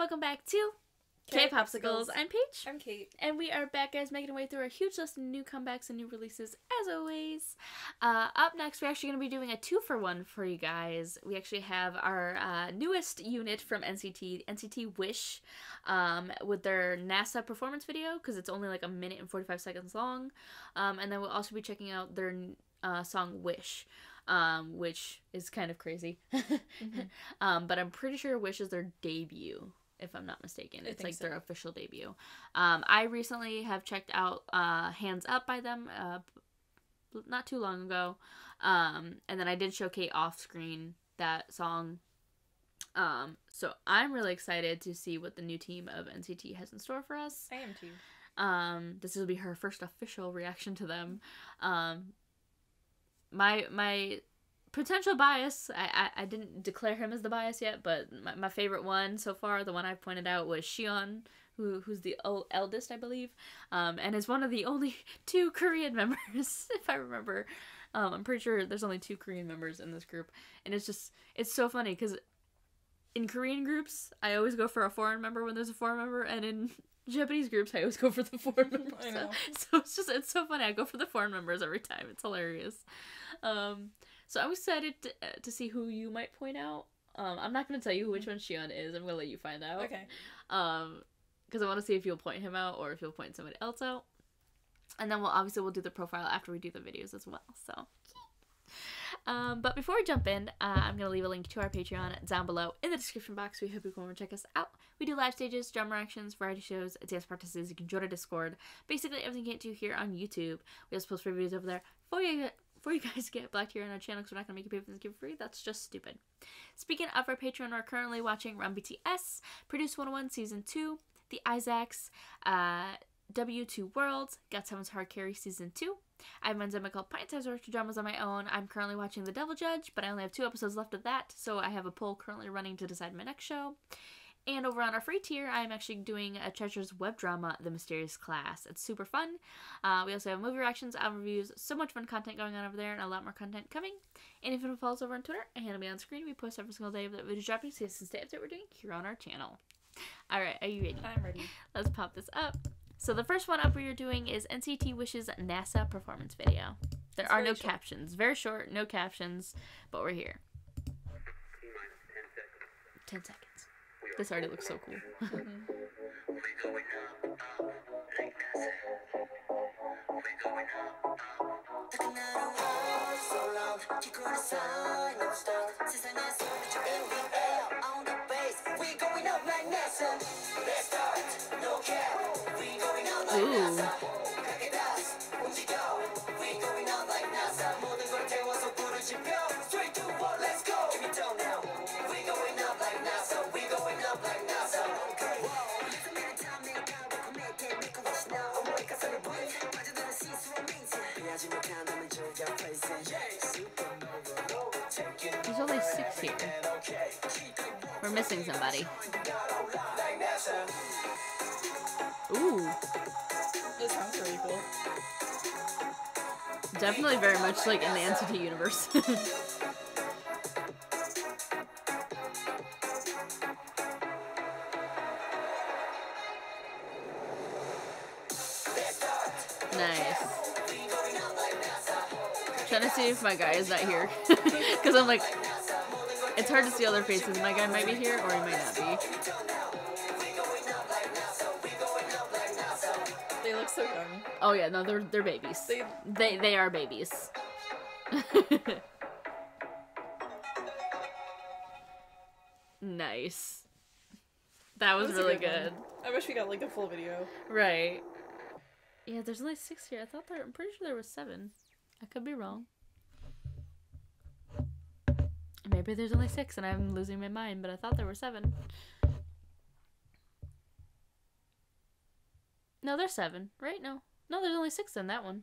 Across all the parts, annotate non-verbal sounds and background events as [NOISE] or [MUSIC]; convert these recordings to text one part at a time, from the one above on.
Welcome back to K Popsicles. I'm Peach. I'm Kate. And we are back, guys, making our way through a huge list of new comebacks and new releases, as always. Uh, up next, we're actually going to be doing a two for one for you guys. We actually have our uh, newest unit from NCT, NCT Wish, um, with their NASA performance video, because it's only like a minute and 45 seconds long. Um, and then we'll also be checking out their uh, song Wish. Um, which is kind of crazy. [LAUGHS] mm-hmm. um, but I'm pretty sure Wish is their debut if I'm not mistaken. It's like so. their official debut. Um, I recently have checked out uh, Hands Up by them uh, not too long ago. Um, and then I did showcase off screen that song. Um, so I'm really excited to see what the new team of NCT has in store for us. I am too. Um, this will be her first official reaction to them. Um, my my potential bias. I, I, I didn't declare him as the bias yet, but my, my favorite one so far, the one I pointed out was Sion, who who's the eldest, I believe, um, and is one of the only [LAUGHS] two Korean members, [LAUGHS] if I remember. Um, I'm pretty sure there's only two Korean members in this group, and it's just it's so funny because in Korean groups, I always go for a foreign member when there's a foreign member, and in [LAUGHS] Japanese groups, I always go for the foreign members. So, so it's just it's so funny. I go for the foreign members every time. It's hilarious. Um, so I'm excited to, uh, to see who you might point out. Um, I'm not gonna tell you which one Sion is. I'm gonna let you find out. Okay. Um, because I want to see if you'll point him out or if you'll point somebody else out. And then we'll obviously we'll do the profile after we do the videos as well. So. Um, but before we jump in, uh, I'm going to leave a link to our Patreon down below in the description box. We hope you come and check us out. We do live stages, drum reactions, variety shows, dance practices. You can join our Discord. Basically, everything you can't do here on YouTube. We also post reviews over there for you for you guys [LAUGHS] get black here on our channel because we're not going to make you pay for this give free. That's just stupid. Speaking of our Patreon, we're currently watching Run BTS, Produce 101 Season 2, The Isaacs, uh, W2 Worlds, GOT7's Hard Carry Season 2. I have my called Pint Size Orchestra Dramas on my own. I'm currently watching The Devil Judge, but I only have two episodes left of that, so I have a poll currently running to decide my next show. And over on our free tier, I'm actually doing a Treasure's web drama, The Mysterious Class. It's super fun. Uh, we also have movie reactions, album reviews, so much fun content going on over there, and a lot more content coming. And if you follow us over on Twitter, and it'll be on screen, we post every single day of the video dropping, so you can stay up to what we're doing here on our channel. Alright, are you ready? I'm ready. Let's pop this up. So the first one up we are doing is NCT Wish's NASA performance video. There it's are no short. captions. Very short, no captions, but we're here. 10 seconds. This already looks so cool. [LAUGHS] Ooh. Here. We're missing somebody. Ooh. This sounds really cool. Definitely very much like in the NCT universe. [LAUGHS] trying to see if my guy is not here. [LAUGHS] Because I'm like, it's hard to see other faces. My guy might be here or he might not be. They look so young. Oh yeah, no, they're they're babies. They they, they are babies. [LAUGHS] nice. That was, that was really good. good. I wish we got like a full video. Right. Yeah, there's only six here. I thought there. I'm pretty sure there was seven. I could be wrong. Maybe there's only six and I'm losing my mind, but I thought there were seven. No, there's seven, right? No. No, there's only six in that one.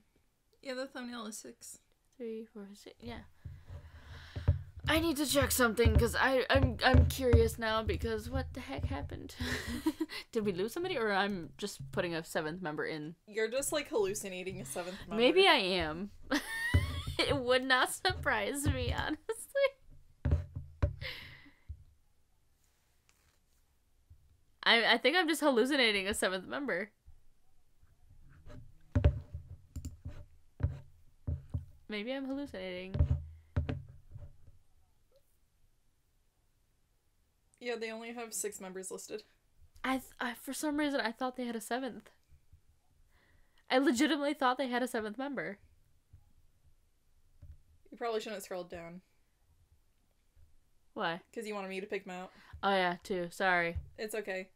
Yeah, the thumbnail is six. Three, four, six. Yeah. I need to check something because I I'm I'm curious now because what the heck happened? [LAUGHS] Did we lose somebody or I'm just putting a seventh member in? You're just like hallucinating a seventh member. Maybe I am. [LAUGHS] it would not surprise me, honestly. I I think I'm just hallucinating a seventh member. Maybe I'm hallucinating. Yeah, they only have six members listed. I, th- I for some reason I thought they had a seventh. I legitimately thought they had a seventh member. You probably shouldn't have scrolled down Why? because you wanted me to pick them out. Oh yeah, two. Sorry. It's okay.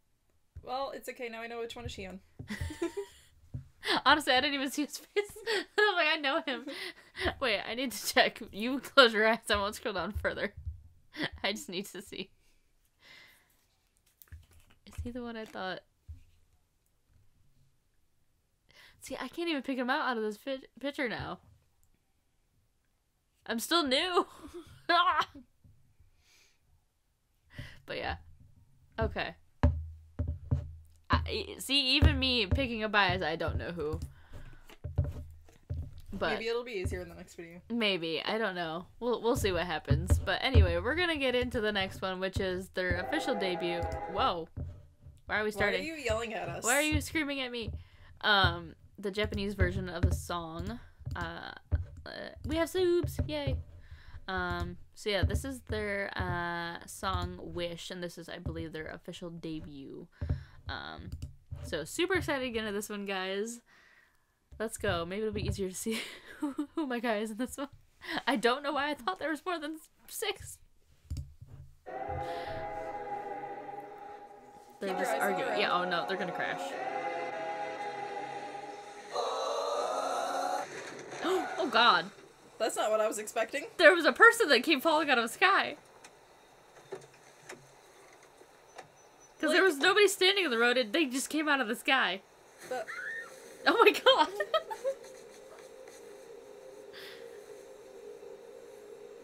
Well, it's okay. Now I know which one is Sion. [LAUGHS] Honestly, I didn't even see his face. [LAUGHS] I'm like, I know him. [LAUGHS] Wait, I need to check. You close your eyes. I won't scroll down further. I just need to see. Is he the one I thought? See, I can't even pick him out out of this pi- picture now. I'm still new. Ah! but yeah. Okay. I, see, even me picking a bias, I don't know who. But Maybe it'll be easier in the next video. Maybe I don't know. We'll we'll see what happens. But anyway, we're gonna get into the next one, which is their official debut. Whoa, why are we starting? Why are you yelling at us? Why are you screaming at me? Um, the Japanese version of the song. Uh, uh we have soups, yay. Um, so yeah, this is their uh song "Wish," and this is, I believe, their official debut. Um, so super excited to get into this one, guys. Let's go. Maybe it'll be easier to see [LAUGHS] who my guy is in this one. I don't know why I thought there was more than six. They're just eyes on the arguing. Yeah. Oh no, they're gonna crash. [GASPS] oh God! That's not what I was expecting. There was a person that came falling out of the sky. Because there was nobody standing on the road, and they just came out of the sky. But Oh my God!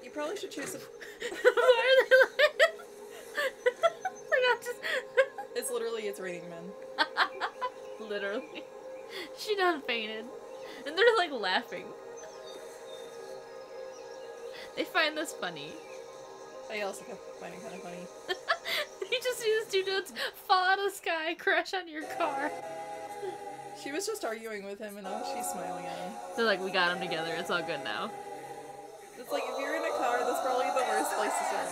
you probably should choose. A... [LAUGHS] Why are they [LAUGHS] like? like just [LAUGHS] It's literally it's raining men. literally. She done fainted, and they're like laughing. They find this funny. I also kept finding kind of funny. See these two dudes fall out of the sky, crash on your car. She was just arguing with him, and now she's smiling at him. They're like, we got them together. It's all good now. It's like if you're in a car, that's probably the worst place to start.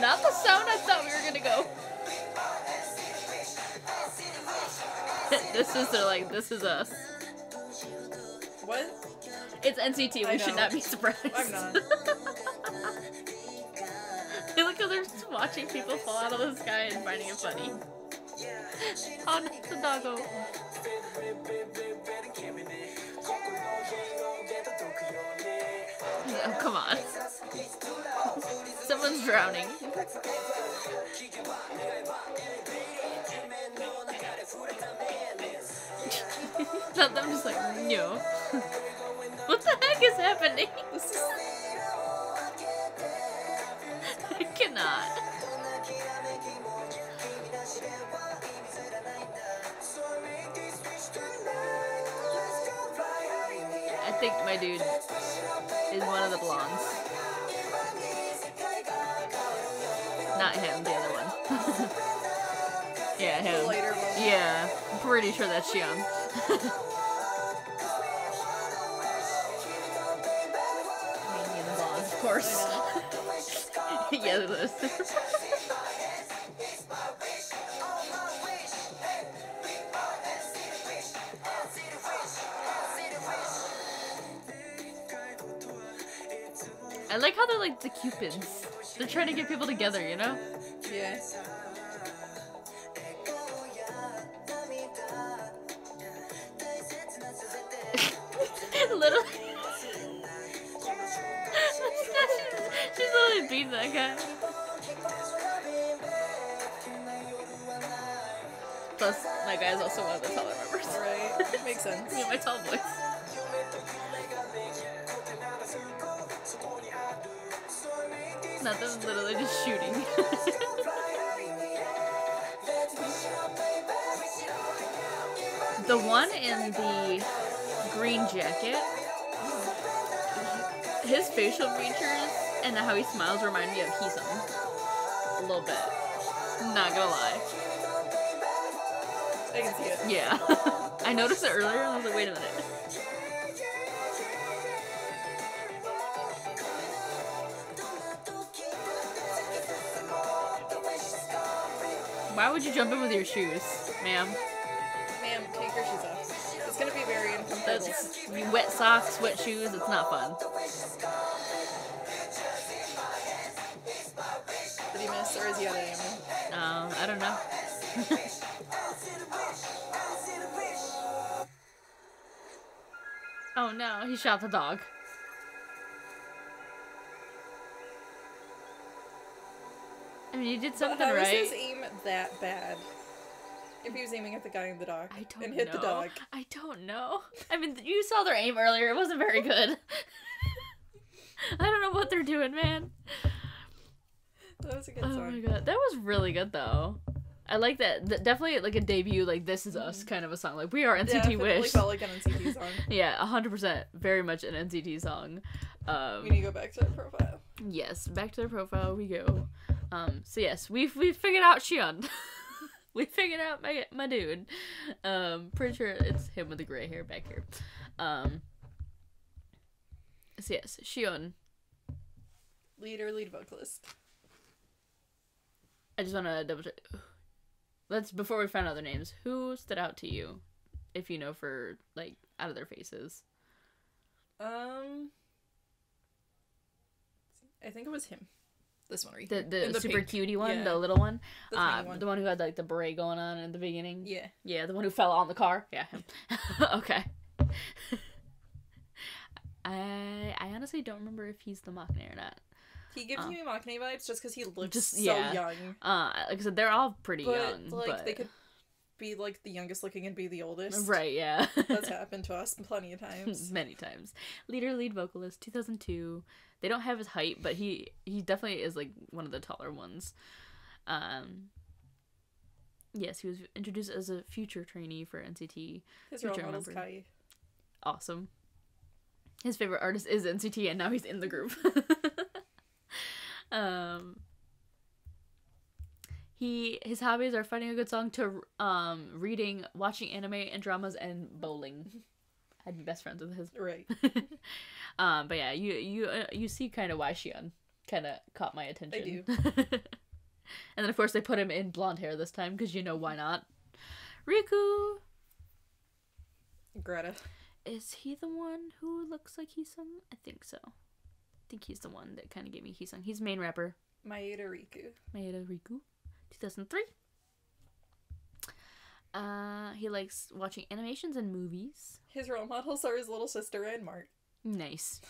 Not the sound I thought we were gonna go. [LAUGHS] this is their like, this is us. What? It's NCT. We should not be surprised. I'm not. [LAUGHS] Look they're just watching people fall out of the sky and finding it funny. Oh, not the doggo. Oh, come on. Someone's drowning. [LAUGHS] Not them just like, no. [LAUGHS] what the heck is happening? [LAUGHS] Is I think my dude is one of the blondes. Not him, the other one. [LAUGHS] yeah, him. Yeah, I'm pretty sure that's [LAUGHS] blonde, of course. Yeah, it is. I like how they're like the cupids. They're trying to get people together, you know? Yeah. Plus, my guy's also one of the taller members. Right. [LAUGHS] Makes sense. Me and my tall boys. Not them literally just shooting. [LAUGHS] the one in the green jacket, his facial features and how he smiles remind me of Heeseung. A little bit. Not gonna lie. I can see it. Yeah. [LAUGHS] I noticed it earlier and I was like, wait a minute. Why would you jump in with your shoes, ma'am? Ma'am, take your shoes off. It's gonna be very uncomfortable. That's wet socks, wet shoes. It's not fun. No, he shot the dog. I mean, you did something But how is right. his aim that bad? If he was aiming at the guy in the dock I don't and hit know. the dog. I don't know. I mean, you saw their aim earlier. It wasn't very good. [LAUGHS] I don't know what they're doing, man. That was a good Oh song. my god, that was really good though. I like that. Th- definitely like a debut, like "This Is Us" kind of a song. Like we are NCT Definitely Wish. felt like an NCT [LAUGHS] song. Yeah, hundred percent. Very much an NCT song. Um, We need to go back to their profile. yes, back to their profile we go. Um, so yes, we've we figured out Sion. [LAUGHS] we figured out my my dude. Um, pretty sure it's him with the gray hair back here. Um, so yes, Sion. Leader, lead vocalist. I just want to double check. Let's before we find out their names. Who stood out to you, if you know for like out of their faces? Um, I think it was him. This one right The. In the, super pink. cutie one, Yeah. the little one, The uh, one. the one who had like the beret going on at the beginning. Yeah. Yeah, the one who fell on the car. Yeah, him. [LAUGHS] okay. [LAUGHS] I I honestly don't remember if he's the Maknae or not. He gives Oh. me Maknae vibes just because he looks Just- so yeah. young. Uh, like I said, they're all pretty But young, like but they could be like the youngest looking and be the oldest. right, yeah. That's [LAUGHS] happened to us plenty of times. [LAUGHS] many times. Leader, lead vocalist, 2002. They don't have his height, but he he definitely is like one of the taller ones. Um. Yes, he was introduced as a future trainee for NCT. His role I model's remember. Kai. Awesome. His favorite artist is NCT, and now he's in the group. [LAUGHS] um. He his hobbies are finding a good song to um reading, watching anime and dramas, and bowling. [LAUGHS] I'd be best friends with his Right. [LAUGHS] um, but yeah, you you uh, you see kind of why Sion kind of caught my attention. I do. [LAUGHS] and then of course they put him in blonde hair this time because you know why not. Riku Greta. is he the one who looks like he's some? I think so. I think he's the one that kind of gave me Heeseung. He's main rapper. Maeda Riku. Maeda Riku, two thousand three. Uh, he likes watching animations and movies. His role models are his little sister and Mark. Nice.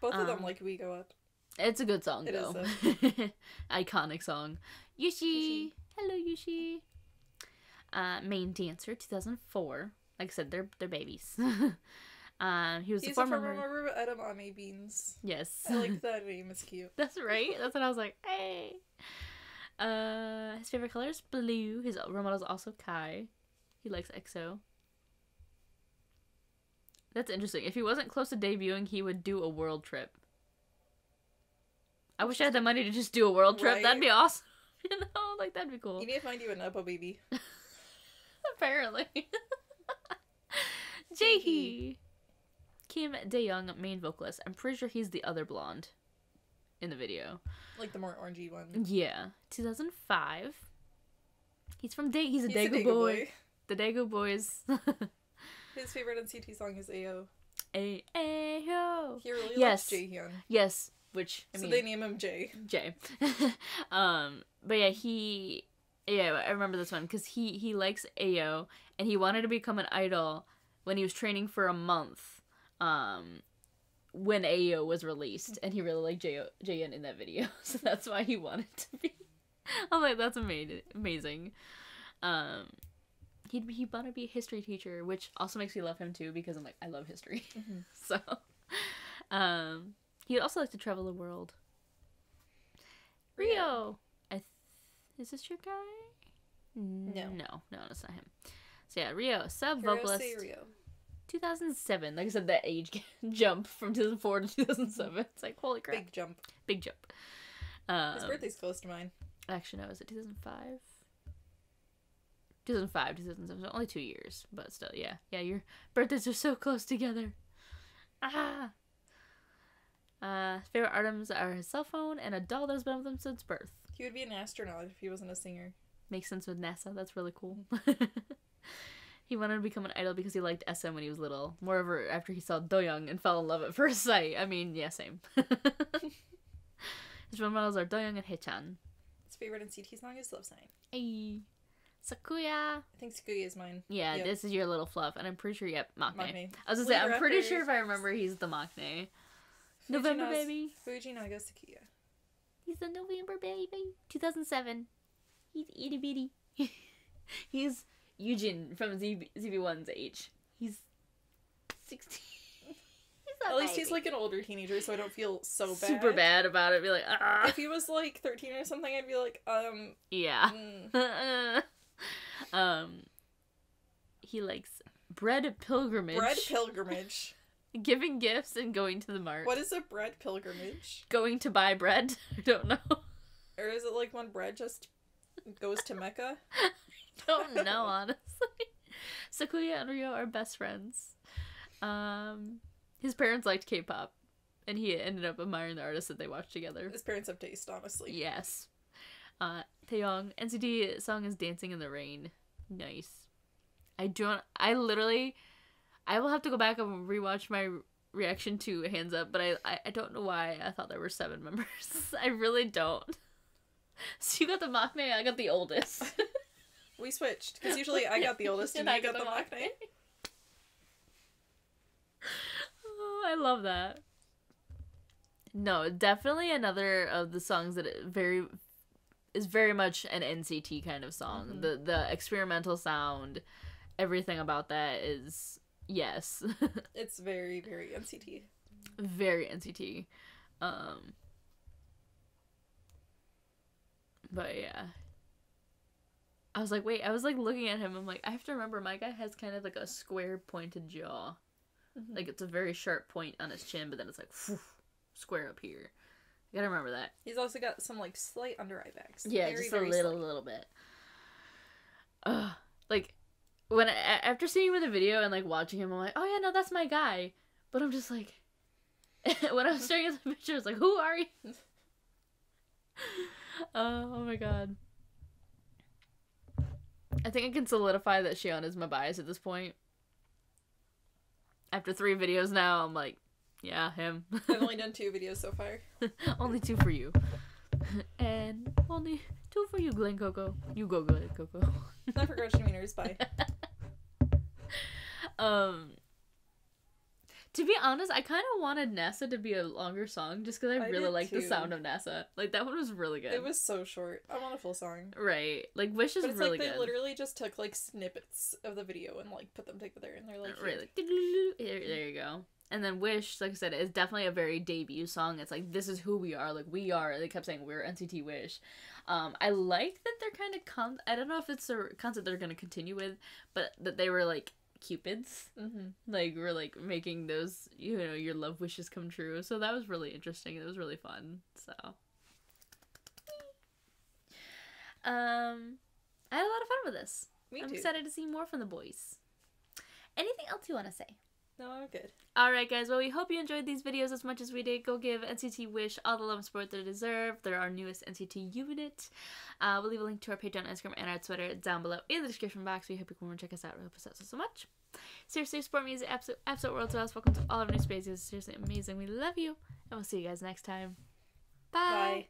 Both of them Um, like We Go Up. It's a good song It is, though. [LAUGHS] Iconic song. Yushi. Yushi. Hello Yushi. Uh, main dancer 2004. Like I said, they're they're babies. [LAUGHS] um, he was He's a former. former member of Edamame Beans. yes. I like [LAUGHS] that name. It's cute. That's right. That's what I was like. Hey. Uh, his favorite color is blue. His role model is also Kai. He likes EXO. That's interesting. If he wasn't close to debuting, he would do a world trip. I wish I had the money to just do a world trip. That'd be awesome. [LAUGHS] You know, like that'd be cool. You need to find you a Nepo baby. [LAUGHS] Apparently. Jaehee. Kim Dae-young, main vocalist. I'm pretty sure he's the other blonde in the video. Like the more orangey one. Yeah, 2005. He's from Day. He's a He's a Daegu Daegu boy. The Daegu boys. [LAUGHS] His favorite NCT song is AO. A. He really Yes. likes Jaehyun. Yes, which I So mean they name him Jay. Jay. [LAUGHS] um, but yeah, he. Yeah, I remember this one because he he likes Ao and he wanted to become an idol when he was training for a month. Um, when Ao was released, and he really liked J Jaehyun in that video, [LAUGHS] so that's why he wanted to be. [LAUGHS] I'm like, that's amazing. Amazing. Um, he'd he want to be a history teacher, which also makes me love him too because I'm like, I love history. Mhm. [LAUGHS] so, um, he'd also like to travel the world. Ryo. I th- is this your guy? No. No, no, that's not him. So yeah, Ryo, sub vocalist, Seirio. 2007. Like I said, that age [LAUGHS] jump from 2004 to 2007. It's like holy crap, big, jump. Big jump. Um, His birthday's close to mine. Actually, no, is it 2005? 2005, 2007. So only two years, but still, yeah. Yeah, your birthdays are so close together. Ah! Uh, favorite items are his cell phone and a doll that's been with him since birth. He would be an astronaut if he wasn't a singer. Makes sense with NASA. That's really cool. [LAUGHS] he wanted to become an idol because he liked SM when he was little. Moreover, after he saw Doyoung and fell in love at first sight. I mean, yeah, same. [LAUGHS] His role models are Doyoung and Haechan. His favorite NCT song is Love Sign. Hey, Sakuya. I think Sakuya is mine. Yeah, Yep. this is your little fluff, and I'm pretty sure, yep, Maknae. Maknae. I was gonna say, I'm pretty rappers. sure if I remember, he's the Maknae. November baby. Fujinaga Sakuya. He's the November baby. 2007. He's itty bitty. [LAUGHS] he's Eugene from Z- ZB1's age. He's 16. [LAUGHS] he's At least he's like an older teenager, so I don't feel so bad. super bad about it. Be like, ah. If he was like 13 or something, I'd be like, um, Yeah. mm, [LAUGHS] um, he likes bread pilgrimage, bread pilgrimage. [LAUGHS] giving gifts, and going to the mart. What is a bread pilgrimage? Going to buy bread? I don't know. Or is it like when bread just goes to Mecca? [LAUGHS] don't know honestly. Sakuya and Ryo are best friends. Um, his parents liked K-pop, and he ended up admiring the artists that they watched together. His parents have taste, honestly. Yes. Uh, Taeyong NCT song is "Dancing in the Rain." Nice. I don't. I literally. I will have to go back and rewatch my reaction to Hands Up, but I I, I don't know why I thought there were seven [LAUGHS] members. I really don't. [LAUGHS] So you got the Maknae, I got the oldest. We switched because usually I got the [LAUGHS] oldest and, And I I got got the the Maknae. Oh, I love that. No, definitely another of the songs that it very is very much an NCT kind of song. Mhm. The the experimental sound, everything about that is yes, [LAUGHS] It's very, very NCT. very NCT. Um But yeah. I was like, wait, I was like looking at him. I'm like, I have to remember my guy has kind of like a square pointed jaw. Mhm. Like it's a very sharp point on his chin, but then it's like phew, square up here. You gotta remember that. He's also got some like slight under eye bags. Yeah, Very, just a little, slight. little bit. Ugh, like when I, after seeing him in the video and like watching him, I'm like, oh yeah, no, that's my guy. But I'm just like, [LAUGHS] when I was [LAUGHS] staring at the picture, I was like, who are you? [LAUGHS] oh, oh my god. I think I can solidify that Sion is my bias at this point. After three videos now, I'm like, yeah, him. I've only [LAUGHS] done two videos so far. only two for you. [LAUGHS] and only two for you, Glen Coco. You go, Glen Coco. Not for Gretchen Wieners, bye. [LAUGHS] um, to be honest, I kind of wanted NASA to be a longer song just because I, I really did liked the sound of NASA. Like, that one was really good. It was so short. I want a full song. Right. Like, Wish is But it's really like they literally just took like snippets of the video and like put them together and they're like, here. Really. There, there you go. And then Wish, like I said, is definitely a very debut song. It's like this is who we are. Like we are. They kept saying we're NCT Wish. Um, I like that they're kind of con. I don't know if it's a concept they're gonna continue with, but that they were like cupids. Mm-hmm. Like we're like making those you know your love wishes come true. So that was really interesting. It was really fun. So. Um, I had a lot of fun with this. Me I'm too. excited to see more from the boys. Anything else you want to say? No, I'm good. Alright, guys, well, we hope you enjoyed these videos as much as we did. Go give NCT Wish all the love and support they deserve. They're our newest NCT unit. Uh, we'll leave a link to our Patreon, Instagram, and our Twitter down below in the description box. We hope you come and check us out. We hope us out so, so much. Seriously, support me is absolute, absolute world to us. Welcome to all of our new spaces. Seriously amazing. We love you. And we'll see you guys next time. Bye. Bye.